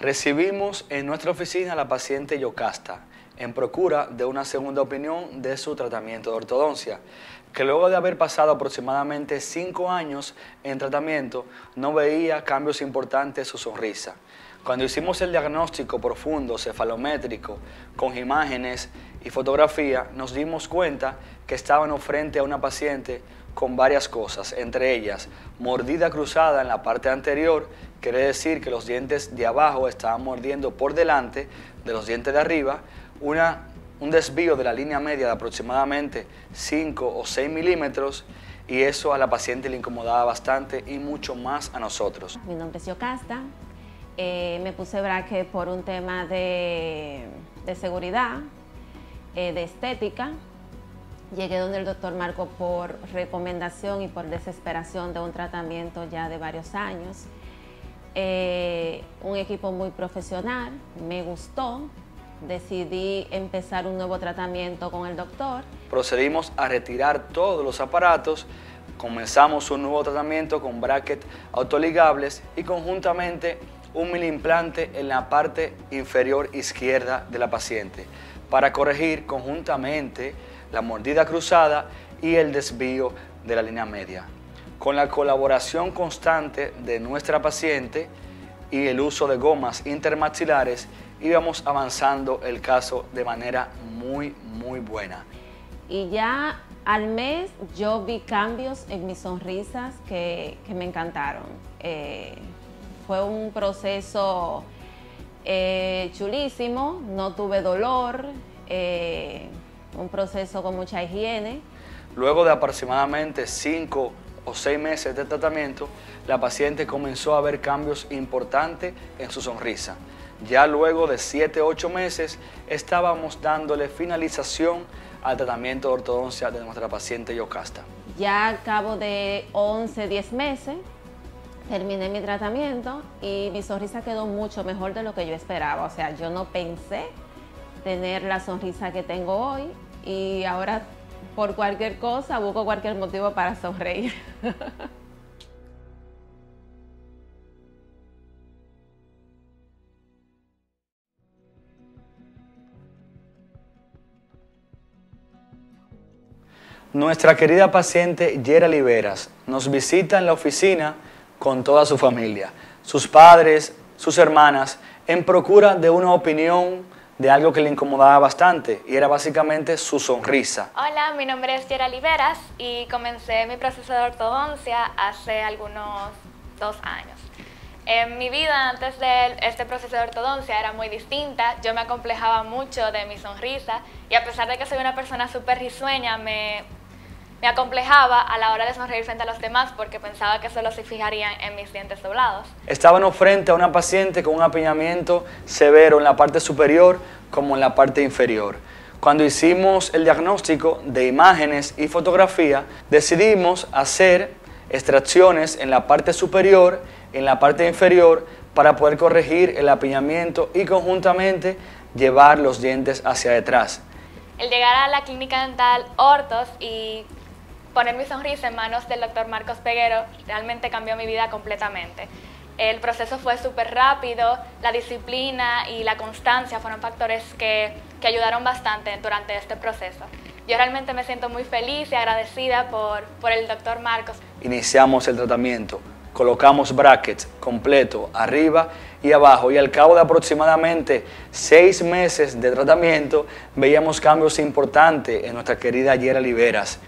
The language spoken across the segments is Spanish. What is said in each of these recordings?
Recibimos en nuestra oficina a la paciente Yocasta en procura de una segunda opinión de su tratamiento de ortodoncia, que luego de haber pasado aproximadamente cinco años en tratamiento no veía cambios importantes en su sonrisa. Cuando hicimos el diagnóstico profundo cefalométrico con imágenes y fotografía, nos dimos cuenta que estábamos frente a una paciente con varias cosas, entre ellas mordida cruzada en la parte anterior, quiere decir que los dientes de abajo estaban mordiendo por delante de los dientes de arriba, una, un desvío de la línea media de aproximadamente 5 o 6 milímetros y eso a la paciente le incomodaba bastante y mucho más a nosotros. Mi nombre es Yocasta, eh, me puse braque por un tema de, seguridad, eh, de estética, Llegué donde el doctor Marco por recomendación y por desesperación de un tratamiento ya de varios años. Eh, un equipo muy profesional, me gustó, decidí empezar un nuevo tratamiento con el doctor. Procedimos a retirar todos los aparatos, comenzamos un nuevo tratamiento con brackets autoligables y conjuntamente un mini implante en la parte inferior izquierda de la paciente para corregir conjuntamente la mordida cruzada y el desvío de la línea media. Con la colaboración constante de nuestra paciente y el uso de gomas intermaxilares, íbamos avanzando el caso de manera muy, muy buena. Y ya al mes yo vi cambios en mis sonrisas que, me encantaron. Eh, fue un proceso eh, chulísimo, no tuve dolor. Eh, un proceso con mucha higiene. Luego de aproximadamente cinco o seis meses de tratamiento, la paciente comenzó a ver cambios importantes en su sonrisa. Ya luego de 7 o 8 meses estábamos dándole finalización al tratamiento de ortodoncia de nuestra paciente Yocasta. Ya al cabo de 11, 10 meses terminé mi tratamiento y mi sonrisa quedó mucho mejor de lo que yo esperaba. O sea, yo no pensé tener la sonrisa que tengo hoy y ahora por cualquier cosa busco cualquier motivo para sonreír. Nuestra querida paciente Yera Liberas nos visita en la oficina con toda su familia, sus padres, sus hermanas, en procura de una opinión de algo que le incomodaba bastante y era básicamente su sonrisa. Hola, mi nombre es Yera Liberas y comencé mi proceso de ortodoncia hace algunos dos años. En mi vida antes de este proceso de ortodoncia era muy distinta, yo me acomplejaba mucho de mi sonrisa y a pesar de que soy una persona súper risueña, me me acomplejaba a la hora de sonreír frente a los demás porque pensaba que solo se fijarían en mis dientes doblados. Estábamos frente a una paciente con un apiñamiento severo en la parte superior como en la parte inferior. Cuando hicimos el diagnóstico de imágenes y fotografía, decidimos hacer extracciones en la parte superior, en la parte inferior, para poder corregir el apiñamiento y conjuntamente llevar los dientes hacia detrás. El llegar a la clínica dental Hortos y poner mi sonrisa en manos del doctor Marcos Peguero realmente cambió mi vida completamente. El proceso fue súper rápido, la disciplina y la constancia fueron factores que, que, ayudaron bastante durante este proceso. Yo realmente me siento muy feliz y agradecida por, por el doctor Marcos. Iniciamos el tratamiento, colocamos brackets completo arriba y abajo y al cabo de aproximadamente seis meses de tratamiento veíamos cambios importantes en nuestra querida Yera Liberas.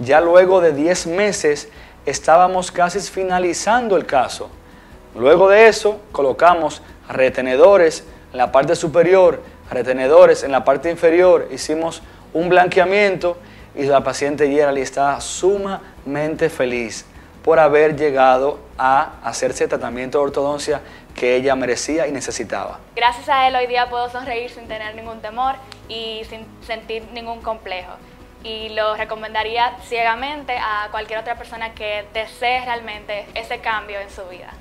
Ya luego de 10 meses estábamos casi finalizando el caso. Luego de eso colocamos retenedores en la parte superior, retenedores en la parte inferior, hicimos un blanqueamiento y la paciente Gerald está sumamente feliz por haber llegado a hacerse el tratamiento de ortodoncia que ella merecía y necesitaba. Gracias a él hoy día puedo sonreír sin tener ningún temor y sin sentir ningún complejo y lo recomendaría ciegamente a cualquier otra persona que desee realmente ese cambio en su vida.